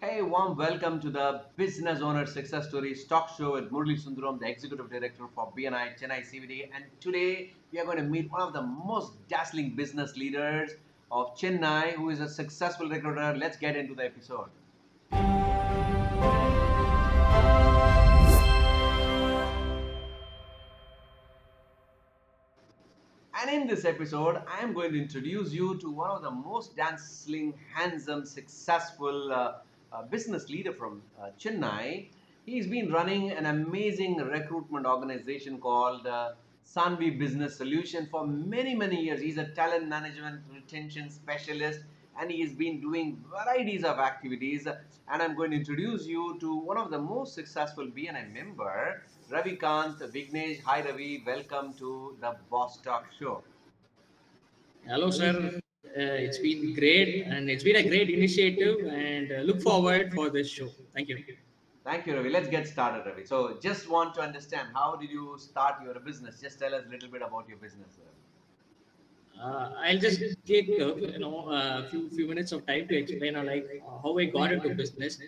Hey, warm welcome to the Business Owner Success Stories talk show with Murali Sundaram, the Executive Director for BNI Chennai CBD. And today we are going to meet one of the most dazzling business leaders of Chennai who is a successful recruiter. Let's get into the episode. And in this episode, I am going to introduce you to one of the most dazzling, handsome, successful uh, uh, business leader from uh, Chennai. He's been running an amazing recruitment organization called uh, Sanvi Business Solution for many, many years. He's a talent management retention specialist and he has been doing varieties of activities. And I'm going to introduce you to one of the most successful BNI member, Ravigandh Vignesh. Hi Ravi, welcome to the Boss Talk Show. Hello, sir. Uh, it's been great and it's been a great initiative and uh, look forward for this show. Thank you. Thank you, Ravi. Let's get started, Ravi. So, just want to understand how did you start your business? Just tell us a little bit about your business, uh, I'll just take uh, you know a uh, few few minutes of time to explain uh, like how I got into business.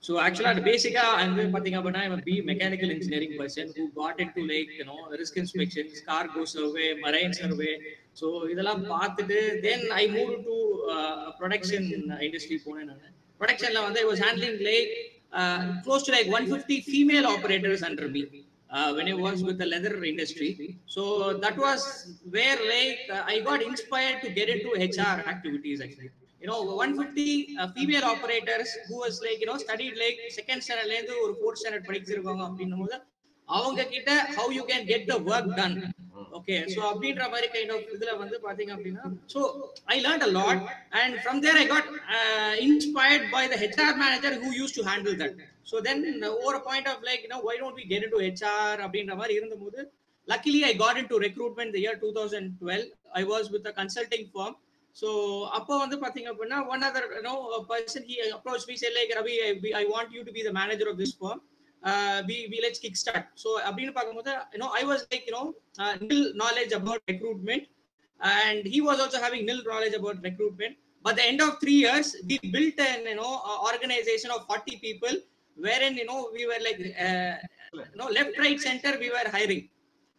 So actually, at basic, I'm a B mechanical engineering person who got into like you know risk inspections, cargo survey, marine survey, So இதெல்லாம் பார்த்துட்டு then I moved to uh, production industry போனேன் நான் ப்ரொடக்ஷன்ல வந்து I was handling like uh, close to like 150 female operators under me. Uh, when I was with the leather industry. So that was where like uh, I got inspired to get into HR activities actually. You know, 150 uh, female operators who was like, you know, studied like second standard ல இருந்து ஒரு fourth standard படிச்சிருக்காங்க அப்படின்னும் போது அவங்க கிட்ட how you can get the work done. Okay so அப்படின்ற மாதிரி கைண்ட் ஆஃப் இதுல வந்து பாத்தீங்க அப்படின்னா so I learn a lot and from there I got inspired by the HR manager who used to handle that so then over point of like you why don't we get to HR அப்படின்ற மாதிரி இருந்தபோது luckily I got in to recruitment the year two thousand twelve I was with a consulting firm so அப்போ வந்து பாத்தீங்க அப்படின்னா one other no person he approach me say like Ravi I want you to be the manager of this firm uh, we we let's kickstart. So அப்படின்னு பார்க்கும்போது you know I was like you know uh, nil knowledge about recruitment and he was also having nil knowledge about recruitment. But the end of three years, we built an you know uh, organization of 40 people wherein you know we were like uh, you know left right center we were hiring.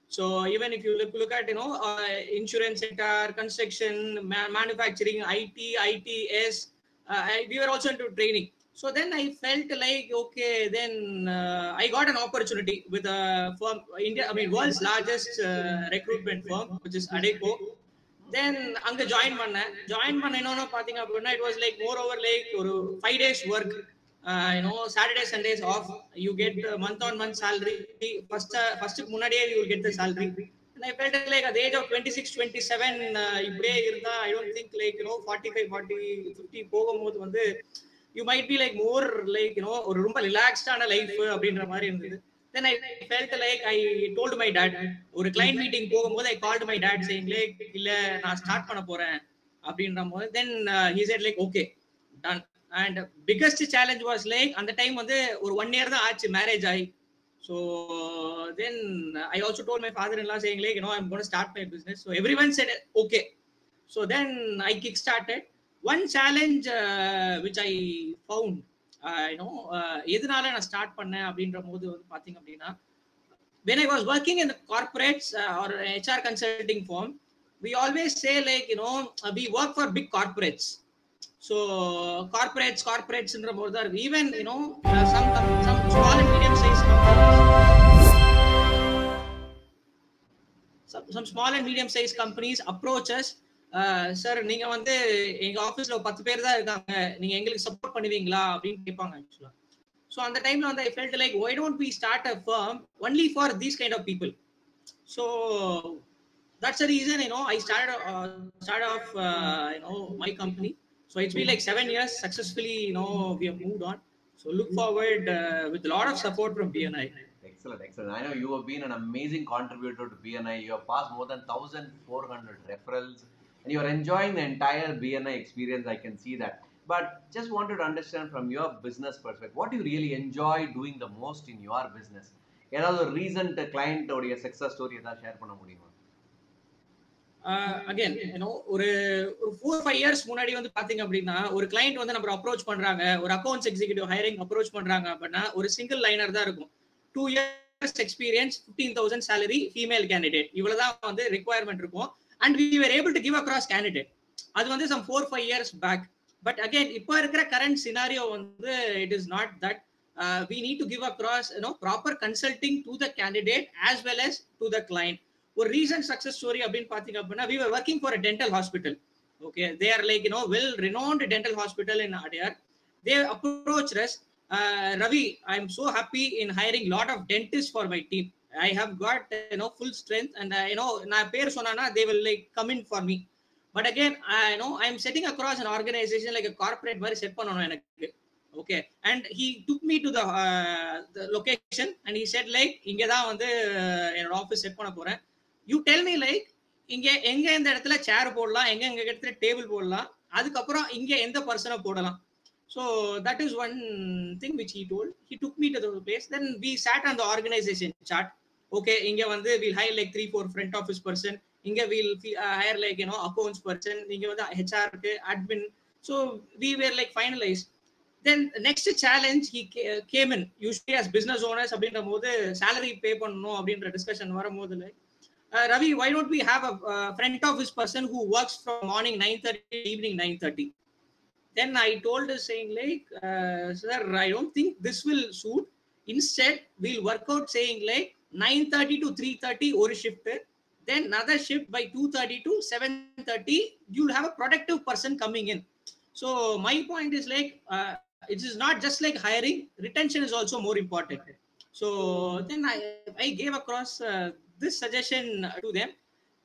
So even if you look look at you know uh, insurance sector, construction, ma- manufacturing, IT, ITS, uh, we were also into training. So then I felt like okay, then uh, I got an opportunity with a firm, India, I mean world's largest uh, recruitment firm, which is Adeco. Then அங்க join பண்ணேன். Join பண்ண என்னன்னு பாத்தீங்க அப்படின்னா it was like more over like ஒரு five days work you know Saturday Sundays off you get month on month salary first ஃபர்ஸ்ட்டுக்கு முன்னாடியே you get the salary I felt like at age of twenty six twenty seven இப்படியே இருந்தா I don't think like you know forty five forty fifty போகும்போது வந்து you might be like more like you know ஒரு ரொம்ப ரிலாக்ஸ்டான life அப்படின்ற மாதிரி இருந்தது. Then I felt like I told my dad ஒரு கிளைண்ட் மீட்டிங் போகும்போது I called my dad saying like இல்ல நான் ஸ்டார்ட் பண்ண போறேன். அப்படின்ற போது then he said like okay done and biggest challenge was like அந்த டைம் வந்து ஒரு ஒன் இயர் தான் ஆச்சு மேரேஜ் ஆகி. So then I also told my father எல்லாம் saying like you know I'm gonna start my business so everyone said okay so then I kick started one challenge which I found you know எதனால நான் start பண்ணேன் அப்படின்ற போது வந்து பார்த்தீங்க அப்படின்னா when I was working in the corporates uh, or HR consulting firm, we always say like you know uh, we work for big corporates. So corporates, corporates in the even you know uh, some some small and medium sized companies. Some, some small and medium sized companies approach us sir நீங்க வந்து எங்க ஆபீஸ்ல பத்து பேர் தான் இருக்காங்க. நீங்க எங்களுக்கு சப்போர்ட் பண்ணுவீங்களா? அப்படின்னு கேட்பாங்க ஆக்சுவலா ஸோ அந்த டைம்ல வந்து I felt like why don't be start a firm only for these kind of people so that's a reason you know I start start off you know my company so it's be like seven years successfully you know we have move on so look forward with lot of support from BNI Excellent, excellent. I know you have been an amazing contributor to BNI. You have passed more than 1,400 referrals. And you're enjoying the entire BNI experience. I can see that. But just wanted to understand from your business perspective, what do you really enjoy doing the most in your business? ஏதாவது ஒரு recent client உடைய success story ஏதாவது share பண்ண முடியுமா uh, again ஒரு ஒரு four five years முன்னாடி வந்து பாத்தீங்க அப்படின்னா ஒரு கிளைண்ட் வந்து நம்ம அப்ரோச் பண்றாங்க ஒரு அக்கௌண்ட்ஸ் எக்ஸிகூட்டிவ் ஹையரிங் அப்ரோச் பண்றாங்க அப்படின்னா ஒரு சிங்கிள் லைனர் தான் இருக்கும் two years experience fifteen thousand salary female candidate இவ்வளவுதான் வந்து ரிக்குவயர்மெண்ட் இருக்கும் and we were able to give across candidate அது வந்து some four five years back but again இப்போ இருக்கிற கரண்ட் சினாரியோ வந்து it is not that we need to give across you know proper consulting to the candidate as well as to the client ஒரு recent success story அப்படின்னு பார்த்தீங்க அப்படின்னா we are working for a dental hospital okay they are like you know well renowned dental hospital in Adyar they approach us Ravi I am so happy in hiring lot of dentist for my team I have got you know full strength and you know நான் பேர் சொன்னா they will like come in for me but again no I am setting across an organization like corporate மாதிரி set பண்ணணும் எனக்கு. Okay and he took me to the location and he said like இங்கே தான் வந்து uh, என்னோட office set பண்ண போறேன். You tell me like இங்கே எங்க எந்த இடத்துல சேர் போடலாம் எங்கே எங்க இடத்துல டேபிள் போடலாம். அதுக்கப்புறம் இங்க எந்த பர்சனை போடலாம்? So that is one thing which he told he took me to the place then we chat on the organisation chart okay இங்க வந்து will higher like three four front office person இங்க will higher like you know accounts person இங்க வந்து ஹெச்ஆருக்கு admin so we were like finalise then next challenge he came in usually as business owners அப்படின்ற போது salary பே பண்ணணும் அப்படின்ற discussion வரும்போது like uh, Ravi, why don't we have a uh, front office person who works from morning 9.30 evening 9.30? Then I told her saying like, uh, sir, I don't think this will suit. Instead, we'll work out saying like 9.30 to 3.30 or shift. Then another shift by 2.30 to 7.30, you'll have a productive person coming in. So my point is like, uh, it is not just like hiring, retention is also more important. So then I, I gave across uh, this suggestion to them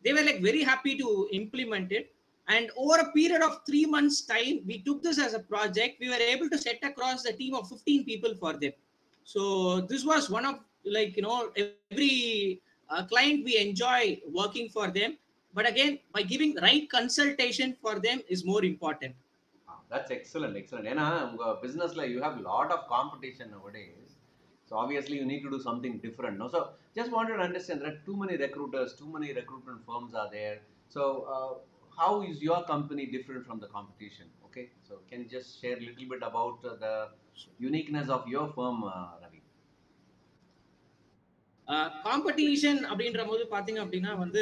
they were like very happy to implement it and over a period of three months' time, we took this as a project. We were able to set across a team of 15 people for them. So this was one of like you know every uh, client we enjoy working for them. But again, by giving right consultation for them is more important. That's excellent, excellent. Ena, business like you have a lot of competition nowadays. So obviously you need to do something different. No, so just wanted to understand that too many recruiters, too many recruitment firms are there. So uh, how is your company different from the competition? Okay, so can you just share a little bit about uh, the uniqueness of your firm, uh, Ravi? Competition அப்படின்ற போது பாத்தீங்க அப்படின்னா வந்து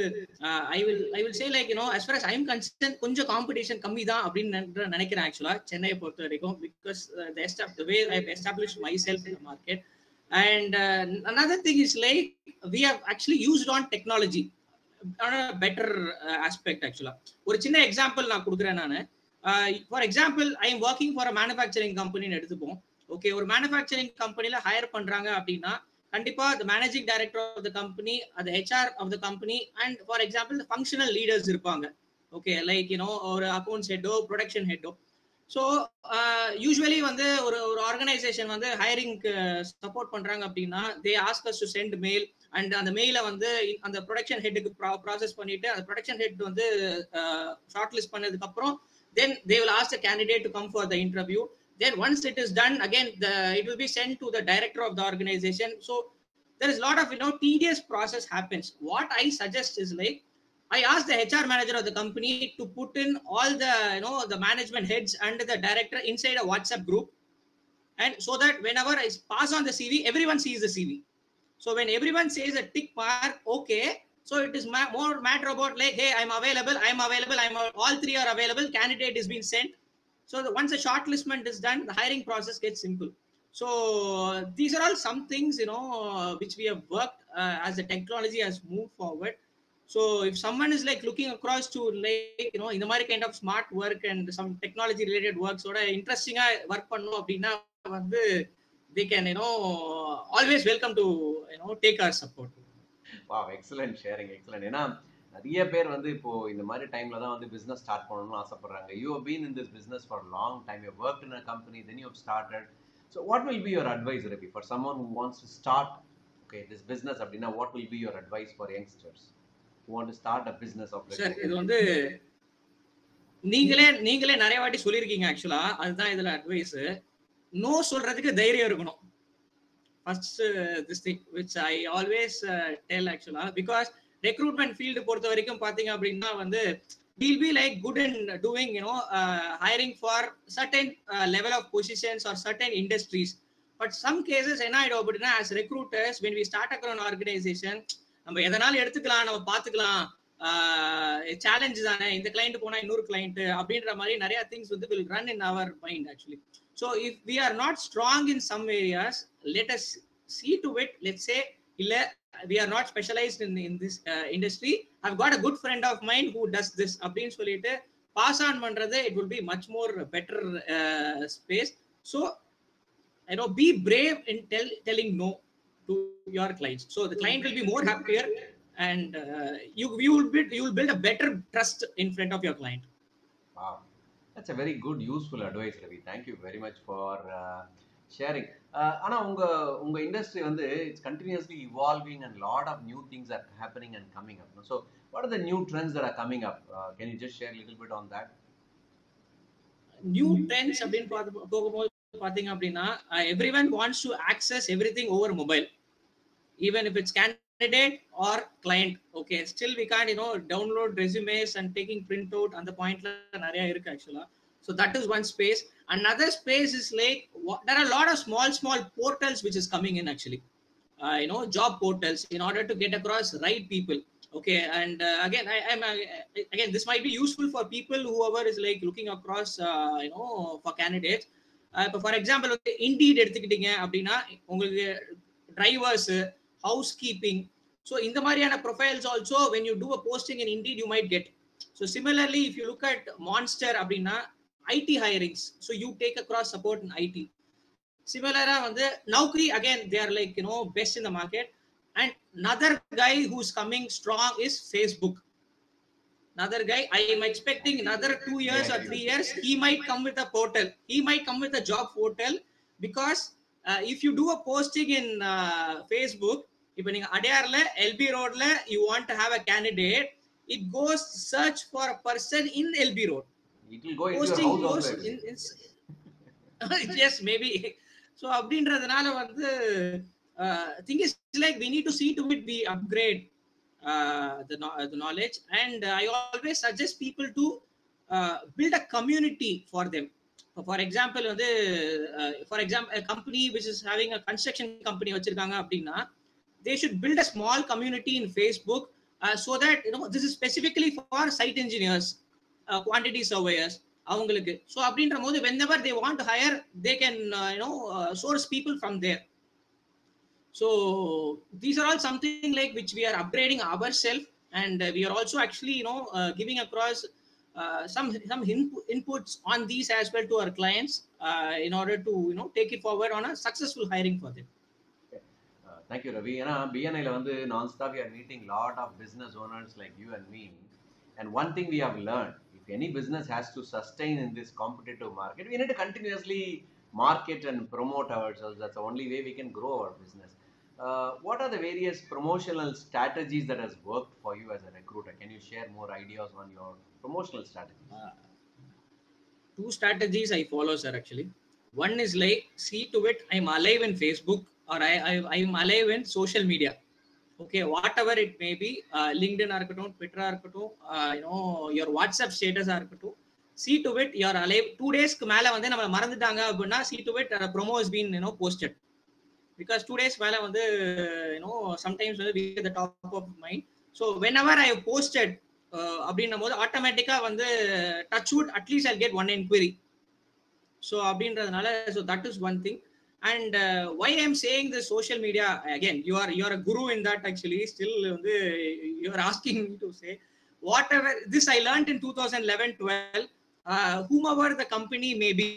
I will I will say like you know as for I am consistent கொஞ்சம் competition கம்மி தான் அப்படின்னு நினைக்கிறேன் ஆக்சுவலா சென்னையை பொறுத்த வரைக்கும் because the way I establish myself in market And uh, another thing is like we have actually used on better aspect ஆக்சுவலா ஒரு சின்ன எக்ஸாம்பிள் நான் கொடுக்குறேன் நான். For example I am working for manufacturing கம்பெனின்னு எடுத்துப்போம். ஓகே ஒரு manufacturing கம்பெனில hire பண்றாங்க அப்படின்னா கண்டிப்பா the managing director of the company அது HR of the company and for example functional leaders இருப்பாங்க. ஓகே லைக் யூனோ ஒரு அக்கௌண்ட்ஸ் ஹெட்டோ ப்ரொடக்ஷன் ஹெட்டோ ஸோ யூஸ்வலி வந்து ஒரு ஒரு ஆர்கனைசேஷன் வந்து ஹையரிங்க்கு சப்போர்ட் பண்றாங்க அப்படின்னா they ask us to send mail and அந்த மெயிலை வந்து அந்த ப்ரொடக்ஷன் ஹெட்டுக்கு ப்ராசஸ் பண்ணிட்டு அந்த ப்ரொடக்ஷன் ஹெட் வந்து ஷார்ட் லிஸ்ட் பண்ணதுக்கு அப்புறம் தென் they will ask the candidate to come for the interview then once it is done again the it will be sent to the director of the organisation so there is lot of you no tedious process happens what i suggest is like I asked the HR manager of the company to put in all the you know the management heads and the director inside a WhatsApp group, and so that whenever I pass on the CV, everyone sees the CV. So when everyone says a tick mark, okay, so it is ma- more matter about like, hey, I'm available, I'm available, I'm a- all three are available. Candidate is being sent. So the, once the shortlistment is done, the hiring process gets simple. So these are all some things you know uh, which we have worked uh, as the technology has moved forward. So if someone is like looking across to like you know இந்த மாதிரி kind of smart work and some technology related ஒர்க்ஸோட இன்ட்ரெஸ்டிங்கா work பண்ணும் அப்படின்னா வந்து they can you know always welcome to you know take our support. Sharing excellent ஏன்னா நிறைய பேர் வந்து இப்போ இந்த மாதிரி டைம்ல தான் வந்து பிசினஸ் ஸ்டார்ட் பண்ணணும்னு ஆசைப்படுறாங்க. You have been in this business for long time you work in a company then you have started so what will be your advice Ravi for someone who wants to start okay this business அப்படின்னா what will be your advice for youngsters want to start a business of இது வந்து நீங்களே நீங்களே நிறைய வாட்டி சொல்லியிருக்கீங்க ஆக்சுவலா அதுதான் இதுல அட்வைஸ் நோ சொல்றதுக்கு தைரியம் இருக்கணும். First this thing which I always tell ஆக்சுவலா பிகாஸ் ரெக்ரூட்மெண்ட் ஃபீல்டு பொறுத்த வரைக்கும் பாத்தீங்க அப்படின்னா வந்து will be like good in doing you know hiring for certain level of positions or certain industries but some cases என்ன ஆயிடும் அப்படின்னா as recruiters when we start across organization நம்ம எதனாலும் எடுத்துக்கலாம் நம்ம பாத்துக்கலாம் சேலஞ்ச் uh, தானே. இந்த கிளைண்ட் போனா இன்னொரு கிளைண்ட் அப்படின்ற மாதிரி நிறைய திங்ஸ் வந்து will run in our mind actually so if we are not strong in some areas let us see to it let say இல்ல we are not specialised in in this industry I've got a good friend of mind who does this அப்படின்னு சொல்லிட்டு pass on பண்றது it will be much more better space so you know be brave in tell, telling no to your clients so the client will be more happier and uh, you you will build you will build a better trust in front of your client Wow, that's a very good useful advice Ravi thank you very much for sharing ஆனால் உங்கள் உங்கள் industry வந்து it's continuously evolving and lot of new things are happening and coming up so what are the new trends are coming up can you just share little bit on that new trends அப்படின்னு பார்த்து போகும்போது பார்த்தீங்க அப்படின்னா everyone wants to access everything over mobile even if it's can R client okay still we can you know download resumes and taking print out அந்த பாயிண்ட்ல நிறைய இருக்கு ஆக்சுவலா so that is one space another space is like what, there are a lot of small small portals which is coming in actually uh, you know job portals in order to get across right people okay and uh, again i am uh, again this might be useful for people whoever is like looking across uh, you know for candidates இப்போ for example வந்து Indeed எடுத்துக்கிட்டீங்க அப்படின்னா உங்களுக்கு drivers housekeeping. So in the Mariana profiles also, when you do a posting in Indeed, you might get. So similarly, if you look at Monster abrina IT hirings. So you take across support in IT. Similarly, on the Naukri, again, they are like, you know, best in the market. And another guy who's coming strong is Facebook. Another guy, I am expecting another two years or three years, he might come with a portal. He might come with a job portal because uh, if you do a posting in uh, Facebook, இப்போ நீங்க அடையார்ல LB ரோட்ல you want to have a candidate it goes search for a person in LB road posting goes as maybe so அப்படின்றதுனால வந்து thing is like we need to see to it we upgrade the knowledge and I always suggest people to build a community for them for example வந்து for example company which is having a construction company வச்சிருக்காங்க அப்படின்னா they should build a small community in facebook uh, so that you know this is specifically for site engineers uh, quantity surveyors அவங்களுக்கு so அப்படின்ற போது when ever they want hire they can you know source people from there so these are all something like which we are upgrading our self and we are also actually you know giving across some some inpu- inputs on these as well to our clients uh, in order to you know take it forward on a successful hiring for them thank you Ravi ஏன்னா பிஎன்ஐல வந்து நான் stop you are meeting lot of business owners like you and me and one thing we have learn if any business has to sustain in this competitive market we need to continuously market and promote ourselves that's the only way we can grow our business uh, what are the various promotional strategies that has worked for you as a recruiter can you share more ideas on your promotional strategies two strategies I follow, sir. Actually, one is like see to it I'm alive in Facebook or I I am alive in social media. Okay whatever it maybe லிங்க்டனாக இருக்கட்டும் ட்விட்டராக இருக்கட்டும் you know your WhatsApp ஸ்டேட்டஸாக இருக்கட்டும் see to it your alive two டேஸ்க்கு மேலே வந்து நம்ம மறந்துட்டாங்க அப்படின்னா see to it promo is been you know posted because two days மேலே வந்து யூனோ சம்டைம்ஸ் வந்து we the top of mind so whenever I posted அப்படின்னும் போது ஆட்டோமேட்டிக்காக வந்து touch would at least I get one enquiry so அப்படின்றதுனால so that is one thing and Y I am saying the social media again you are you are a Guru in that actually still வந்து you are asking me to say what ever this I learnt in two thousand eleven twelve whom our the company may be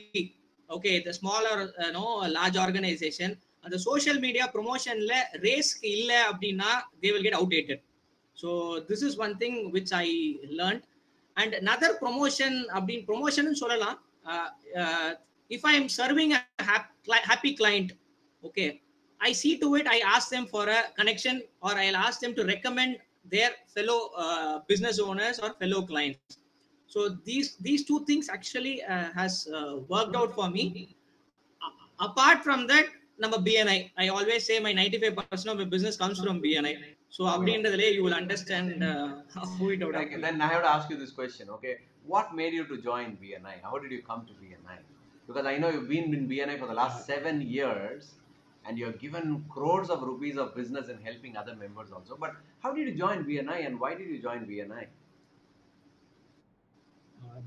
okay the smaller no large organisation அந்த social media ப்ரொமோஷன்ல ரேஸ்க்கு இல்லை அப்படின்னா they will get outdated so this is one thing which i learned and another promotion abdin promotion சொல்லலாம் uh, uh, if i am serving a hap- happy client okay i see to it i ask them for a connection or i'll ask them to recommend their fellow uh, business owners or fellow clients so these these two things actually uh, has uh, worked out for me A- apart from that நம்ம BNI I always say my ninety five percent of business comes from BNI so அப்படின்றதுலே you will understand who it out Okay, then I have to ask you this question. Okay, what made you to join BNI? How did you come to BNI? because I know you've been in BNI for the last seven years and you have given crores of rupees of business in helping other members also. But how did you join BNI and why did you join BNI?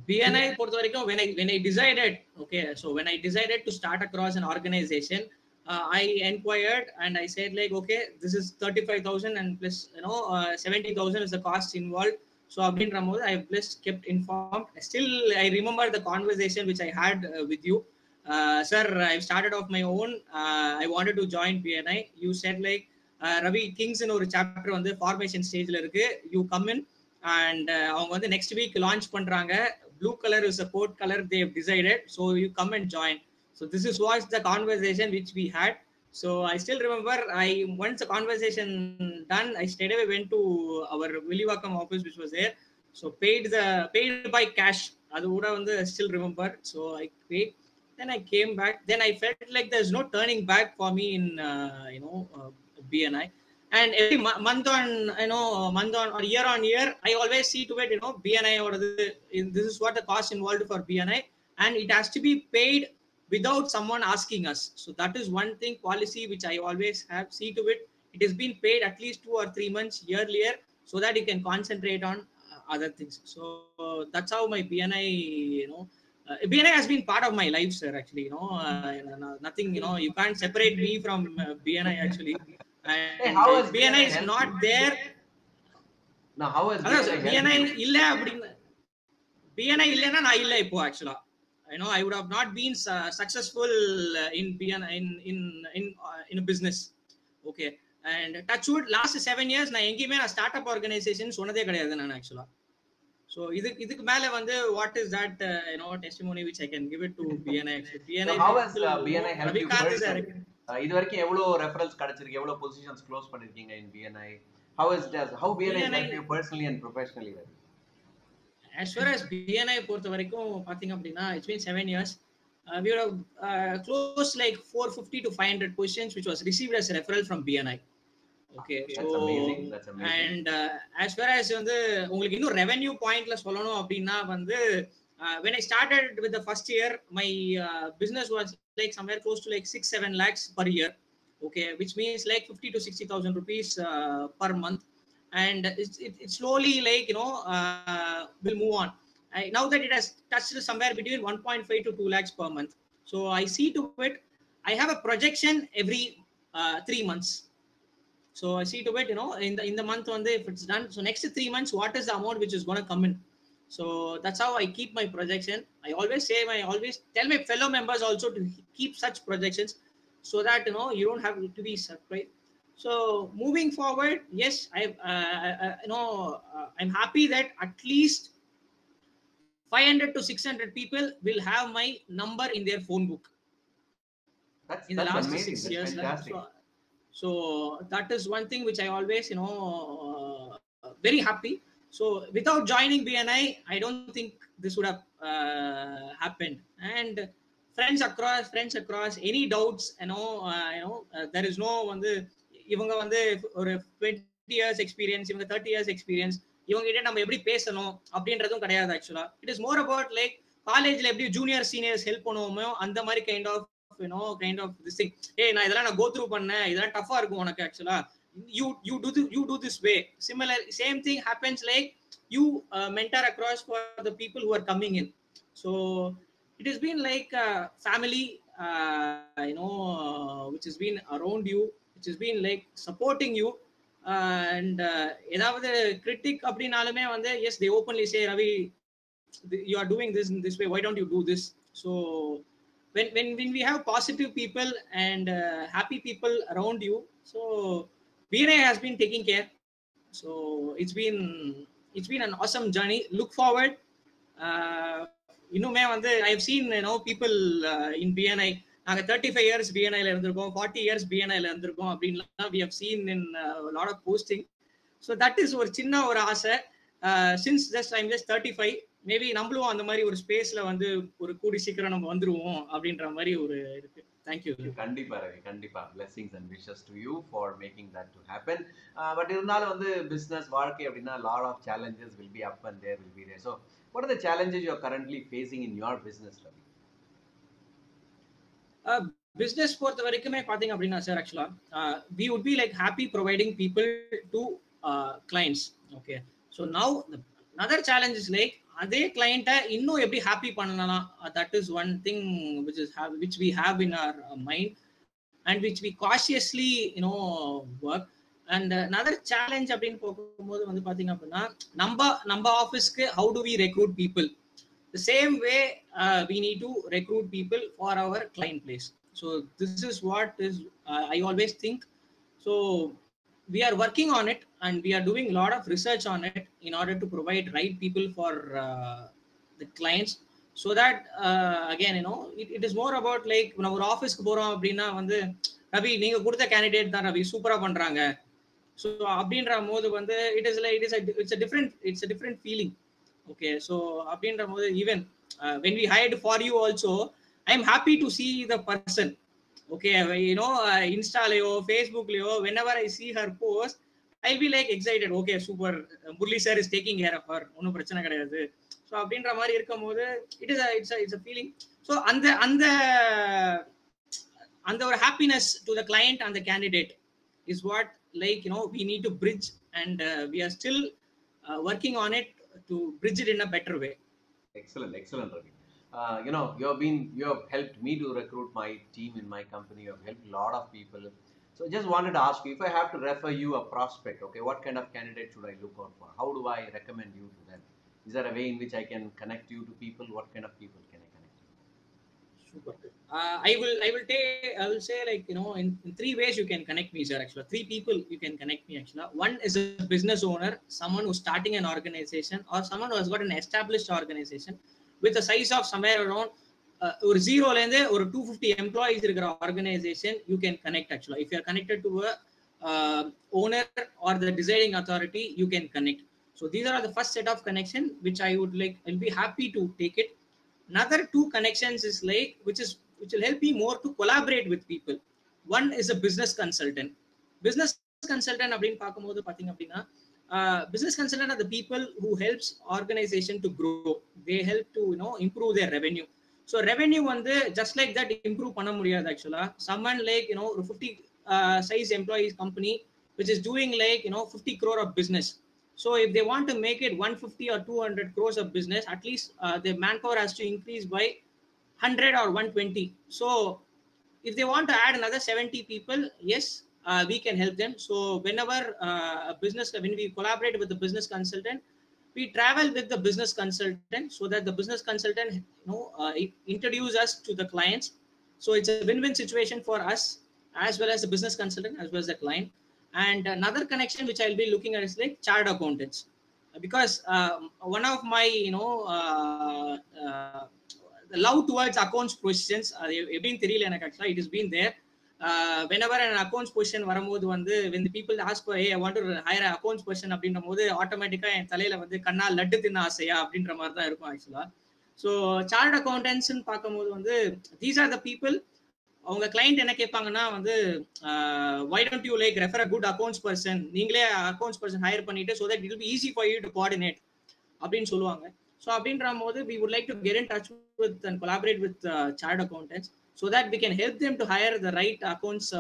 BNI Puerto Rico, when I when I decided, okay, so when I decided to start across an organization, uh, I inquired and I said like, okay, this is thirty-five thousand and plus, you know, uh, seventy thousand is the cost involved so அப்படின்ற போது I plus kept inform still I remember the conversation which I had with you sir I started off my own I wanted to join BNI you said like Ravi கிங்ஸ்னு ஒரு chapter வந்து formation ஸ்டேஜில் இருக்கு. You come in and அவங்க வந்து next week launch பண்ணுறாங்க blue colour is a code colour they've decided so you come and join so this is was the conversation which we had So I still remember I once a conversation done, I straight away went to our Williwakam office, which was there. So paid the paid by cash. அது கூட வந்து still remember so I paid then I came back then I felt like there is no turning back for me in you know BNI and every month on you know month on or year on year I always see to it you know பிஎன்ஐயோடது this is what the cost involve for BNI and it has to be paid BNI, and it has to be paid without someone asking us. So that is one thing policy which I always have see to it. It has been paid at least two or three months earlier so that you can concentrate on uh, other things. So that's how my BNI you know uh, BNI has been part of my life, sir. Actually, you know, uh, no- nothing. You know, you can't separate me from uh, BNI. Actually, and Hey, how has BNI BNI is helped not you? there. Now, how has அதான் BNI sir, helped BNI you? இல்ல அப்படின்னு BNI இல்லைன்னா நான் இல்லை இப்போ ஆக்சுவலா you know i would have not been su- successful uh, in in in in uh, in a business okay and touchwood last seven years நான் எங்கேயுமே நான் ஸ்டார்ட் அப் ஆர்கனைசேஷன் சொன்னதே கிடையாது நான் ஆக்சுவலா ஸோ இதுக்கு இதுக்கு மேல வந்து what is that you know testimony which I can give it to BNI BNI So how has, uh, BNI helped you Ravikanth sir personally? Uh, இது வரைக்கும் எவ்வளவு ரெஃபரன்ஸ் கிடைச்சிருக்கு எவ்வளவு பொசிஷன்ஸ் க்ளோஸ் பண்ணிருக்கீங்க in BNI how is does how BNI has BNI helped you personally and professionally well? As far as BNI பொறுத்த வரைக்கும் பாத்தீங்க அப்படின்னா uh, have uh, like 450 to 500 questions which was received as a referral from BNI okay That's so amazing. That's amazing. and uh, as far as வந்து உங்களுக்கு இன்னும் revenue பாயிண்ட்ல சொல்லணும் அப்படின்னா வந்து uh, when I started with the first year my uh, business was like somewhere close to like 6 7 lakhs per year okay which means like 50 to 60000 rupees uh, per month and it's, it, it slowly like you know uh, will move on. I, now that it has touched somewhere between 1.5 to 2 lakhs per month. So i see to it i have a projection every uh, three months. So i see to it you know in the in the month one day if it's done so next three months what is the amount which is going to come in? So that's how i keep my projection. I always say i always tell my fellow members also to keep such projections so that you know you don't have to be surprised so moving forward, yes, I, uh, uh, uh, you know uh, I'm happy that at least 500 to 600 people will have my number in their phone book. That's, in that's the last amazing. six that's years. So, so, that is one thing which I always, you know, uh, very happy. So without joining BNI, I don't think this would have uh, happened. And friends across, friends across, any doubts, you know, you know, there is no one. The, இவங்க வந்து ஒரு twenty years experience இவங்க thirty years experience இவங்க கிட்ட நம்ம எப்படி பேசணும் அப்படின்றதும் கிடையாது actually it is more about like காலேஜ்ல எப்படி ஜூனியர் சீனியர்ஸ் ஹெல்ப் பண்ணுவோமோ அந்த மாதிரி kind of you know kind of this thing ஏய் நான் இதெல்லாம் நான் கோ த்ரூ பண்ணேன். இதெல்லாம் டஃபா இருக்கும் உனக்கு actually you you do you do this way similar same thing happens like you mentor across for the people who are coming in so it is been like family you know which is been around you has been around you which has been like supporting you uh, and uh, ஏதாவது critic அப்படினாலுமே வந்து yes they openly say ravi th- you are doing this in this way why don't you do this so when when, when we have positive people and uh, happy people around you so BNI has been taking care so it's been it's been an awesome journey look forward uh, இன்னுமே வந்து I have seen no people in BNI நாங்க thirty five years பிஎன்ஐல இருந்திருக்கோம் forty years பிஎன்ஐல இருந்திருக்கோம் அப்படின்லாம் we have seen in lot of posting so that is ஒரு சின்ன ஒரு ஆசை. Since just I'm just thirty five maybe நம்மளும் அந்த மாதிரி ஒரு ஸ்பேஸ்ல வந்து ஒரு கூடி சீக்கிரம் நம்ம வந்துருவோம் அப்படின்ற மாதிரி ஒரு இருக்கு. தேங்க்யூ கண்டிப்பா ரவி கண்டிப்பா. Blessings and wishes to you for making that to happen. Uh, but இருந்தாலும் வந்து பிசினஸ் வாழ்க்கை அப்படின்னா lot of challenges will be up and there will be there. So what are the challenges you are currently facing in your business Ravi business பொறுத்த வரைக்குமே பாத்தீங்க அப்படின்னா sir actually we would be like happy providing people to clients okay so now other challenges like அதே கிளைண்ட்டை இன்னும் எப்படி happy பண்ணலாம்? That is one thing which is which we have in our mind and which we cautiously you know work and another challenge அப்படின்னு போகும்போது வந்து பாத்தீங்க அப்படின்னா நம்ம நம்ம ஆஃபீஸ்க்கு how to we recruit people the same way uh, we need to recruit people for our client place so this is what is uh, i always think so we are working on it and we are doing a lot of research on it in order to provide right people for uh, the clients so that uh, again you know it, it is more about like நம்ம ஒரு ஆஃபீஸ்க்கு போறோம் அப்படின்னா வந்து ரவி நீங்க கொடுத்த candidate தான் ரவி சூப்பரா பண்றாங்க ஸோ அப்படின்ற போது வந்து it is like it is it's different it's different feeling okay so அப்படின்ற போது even when we hired for you also I am happy to see the person okay you know இன்ஸ்டாலேயோ ஃபேஸ்புக்லேயோ whenever I see her post I be like excited okay super Murali sir is taking care of her ஒன்றும் பிரச்சனை கிடையாது. So அப்படின்ற மாதிரி இருக்கும் போது it is it's it's a feeling so அந்த அந்த அந்த ஒரு ஹாப்பினஸ் டு த கிளைண்ட் அந்த candidate is what like you know we need to bridge and we are still working on it to bridge it in a better way. Excellent, excellent, Ravi. Uh, you know, you have been, you have helped me to recruit my team in my company. You have helped a lot of people. So, just wanted to ask you if I have to refer you a prospect, okay, what kind of candidate should I look out for? How do I recommend you to them? Is there a way in which I can connect you to people? What kind of people can I connect you? Super. Uh, I will, I will take, I will say like you know, in, in three ways you can connect me, sir. Actually, three people you can connect me. Actually, one is a business owner, someone who's starting an organization, or someone who has got an established organization with a size of somewhere around ஒரு ஜீரோலேருந்து ஒரு two fifty employees இருக்கிற organisation you can connect ஆக்சுவலா if you are connected to owner R the deciding authority you can connect so these are the first set of connection which I would like will be happy to take it another two connections is like which is which will help me more to collaborate with people one is a business consultant business consultant அப்படின்னு பார்க்கும்போது பாத்தீங்க அப்படின்னா business consultant are the people who helps organization to grow they help to you know improve their revenue so revenue வந்து just like that improve பண்ண முடியாது ஆக்சுவலா someone like you know ஒரு 50 uh, size employees company which is doing like you know 50 crore of business so if they want to make it 150 or 200 crores of business, at least uh, their manpower has to increase by 100 or 120. So if they want to add another 70 people, yes, uh, we can help them. So whenever uh, a business, when we collaborate with the business consultant, we travel with the business consultant so that the business consultant, you know, introduce us to the clients. So it's a win-win situation for us as well as the business consultant as well as the client and another connection which i'll be looking at is like chartered accountants because uh, one of my you know uh, uh, the love towards accounts positions எப்படின்னு தெரியல எனக்கு actually it is been there whenever an accounts position வரும்போது வந்து when the people ask for hey i want to hire an accounts position அப்படின்ற போது ஆட்டோமேட்டிக்கா என் தலையில வந்து கண்ணா லட்டு தின்ன ஆசையா அப்படின்ற மாதிரி தான் இருக்கும் ஆக்சுவலா ஸோ சார்ட் அக்கௌண்டன்ஸ்னு பார்க்கும்போது வந்து தீஸ் ஆர் த பீப்புள் அவங்க கிளைண்ட் என்ன கேட்பாங்கன்னா வந்து why don't you like refer a good accounts person நீங்களே அக்கௌண்ட்ஸ் பர்சன் ஹையர் பண்ணிட்டு so that it be easy for you to coordinate அப்படின்னு சொல்லுவாங்க. ஸோ அப்படின்ற போது we would like to get in touch with and collaborate with chartered accountants so that we can help them to hire the right accounts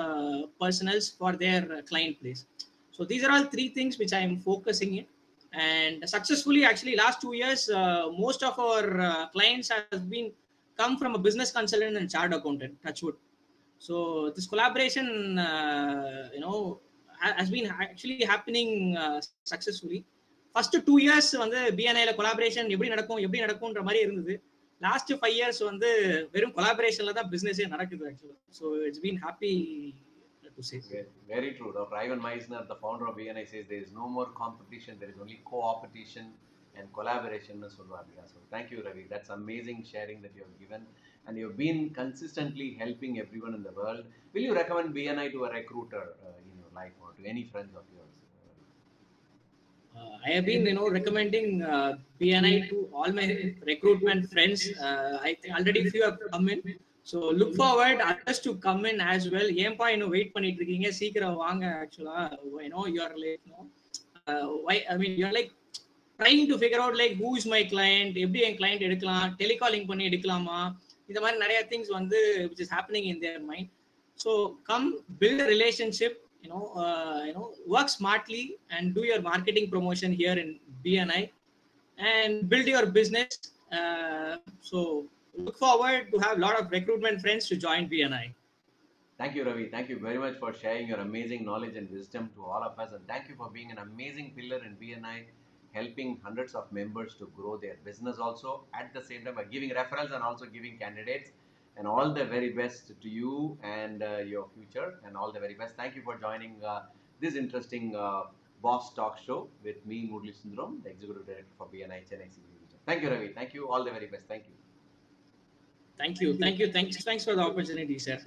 personnels for their client place so these are all three things which I am focusing in and successfully actually last two years uh, most of our uh, clients have been come from a business consultant and chartered accountant touchwood so this collaboration uh, you know has been actually happening uh, successfully first two years வந்து பிஎன்ஐல collaboration எப்படி நடக்கும் எப்படி நடக்கும்ன்ற மாதிரி இருந்தது last five years வந்து வெறும் கொலாபரேஷன்ல தான் பிசினஸே நடக்குது actually so it's been happy to say Very true. Dr. Ivan Meisner, the founder of BNI, says there is no more competition, there is only co-opetition and collaboration. So thank you, Ravi. That's amazing sharing that you have given. And you've been consistently helping everyone in the world. Will you recommend BNI to a recruiter uh, in your life or to any friends of yours? Uh, I have been, you know, recommending uh, BNI to all my recruitment friends. Uh, I think already few have come in. So look forward others to come in as well. ஏன்பா இன்னும் wait பண்ணிட்டு இருக்கீங்க சீக்கிரம் வாங்க ஆக்சுவலா you know you are like you know uh, why I mean you're like trying to figure out like who is my client எப்படி என் client எடுக்கலாம் telecalling பண்ணி எடுக்கலாமா இந்த மாதிரி நிறைய திங்ஸ் வந்து which is happening in their mind so come build a relationship you know uh, you know work smartly and do your marketing promotion here in bni and build your business uh, so look forward to have a lot of recruitment friends to join bni Thank you, Ravi. Thank you very much for sharing your amazing knowledge and wisdom to all of us. And thank you for being an amazing pillar in BNI, helping hundreds of members to grow their business also. At the same time, by giving referrals and also giving candidates. And all the very best to you and uh, your future. And all the very best. Thank you for joining uh, this interesting uh, Boss Talk Show with me, Murali Sundaram, the Executive Director for BNI Chennai. Thank you, Ravi. Thank you. All the very best. Thank you. thank you thank you thanks thanks for the opportunity sir